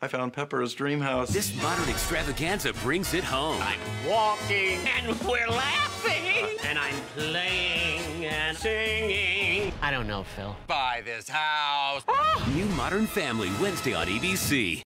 I found Pepper's dream house. This modern extravaganza brings it home. I'm walking and we're laughing uh, and I'm playing and singing. I don't know, Phil. Buy this house. New Modern Family, Wednesday on ABC.